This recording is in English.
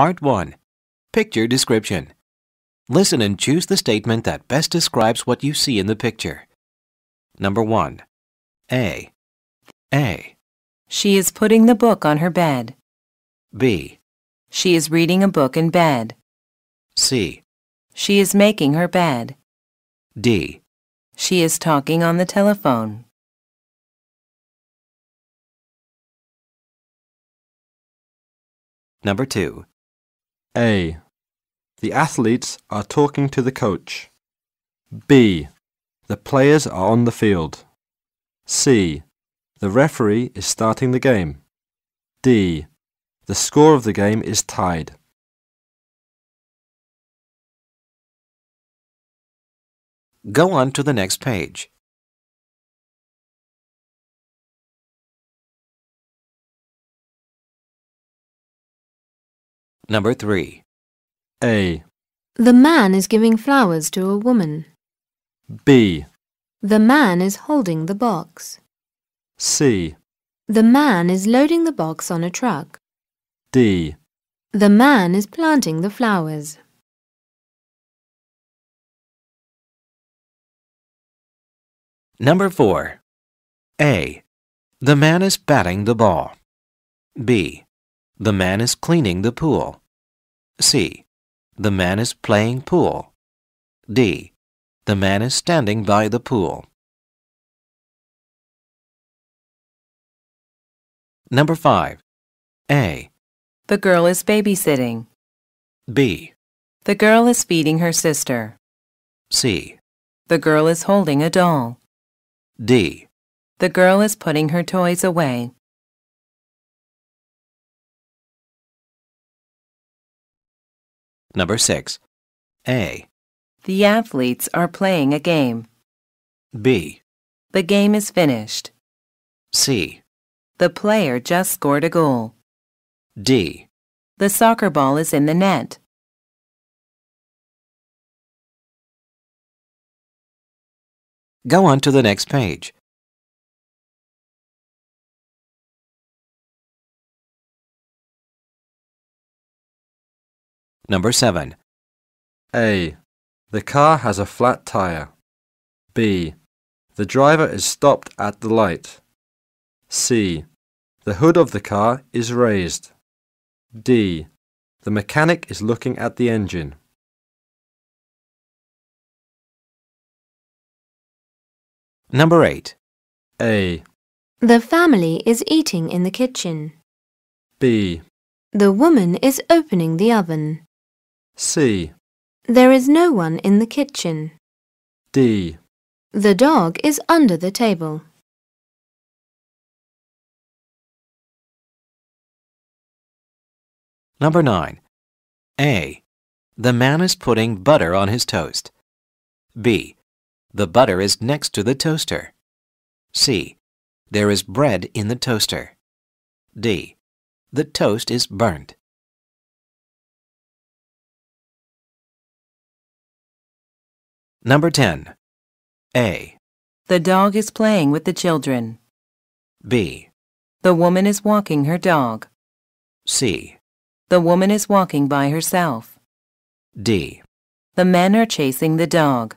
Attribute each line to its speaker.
Speaker 1: Part 1. Picture description. Listen and choose the statement that best describes what you see in the picture. Number 1. A. A.
Speaker 2: She is putting the book on her bed.
Speaker 1: B.
Speaker 2: She is reading a book in bed.
Speaker 1: C.
Speaker 2: She is making her bed.
Speaker 1: D.
Speaker 2: She is talking on the telephone.
Speaker 1: Number 2.
Speaker 3: A. The athletes are talking to the coach. B. The players are on the field. C. The referee is starting the game. D. The score of the game is tied.
Speaker 1: Go on to the next page. Number 3.
Speaker 3: A.
Speaker 4: The man is giving flowers to a woman.
Speaker 3: B.
Speaker 4: The man is holding the box.
Speaker 3: C.
Speaker 4: The man is loading the box on a truck.
Speaker 3: D.
Speaker 4: The man is planting the flowers.
Speaker 1: Number 4. A. The man is batting the ball. B. The man is cleaning the pool. C. The man is playing pool. D. The man is standing by the pool. Number 5. A.
Speaker 2: The girl is babysitting.
Speaker 1: B.
Speaker 2: The girl is feeding her sister.
Speaker 1: C.
Speaker 2: The girl is holding a doll.
Speaker 1: D.
Speaker 2: The girl is putting her toys away.
Speaker 1: Number 6. A.
Speaker 2: The athletes are playing a game.
Speaker 1: B.
Speaker 2: The game is finished.
Speaker 1: C.
Speaker 2: The player just scored a goal.
Speaker 1: D.
Speaker 2: The soccer ball is in the net.
Speaker 1: Go on to the next page. Number 7.
Speaker 3: A. The car has a flat tire. B. The driver is stopped at the light. C. The hood of the car is raised. D. The mechanic is looking at the engine.
Speaker 1: Number 8.
Speaker 3: A.
Speaker 4: The family is eating in the kitchen.
Speaker 3: B.
Speaker 4: The woman is opening the oven.
Speaker 3: C.
Speaker 4: There is no one in the kitchen.
Speaker 3: D.
Speaker 4: The dog is under the table.
Speaker 1: Number 9. A. The man is putting butter on his toast. B. The butter is next to the toaster. C. There is bread in the toaster. D. The toast is burnt. Number 10. A.
Speaker 2: The dog is playing with the children.
Speaker 1: B.
Speaker 2: The woman is walking her dog.
Speaker 1: C.
Speaker 2: The woman is walking by herself.
Speaker 1: D.
Speaker 2: The men are chasing the dog.